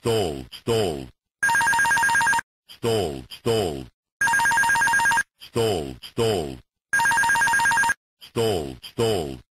stole, stole, stole, stole, stole, stole, stole, stole.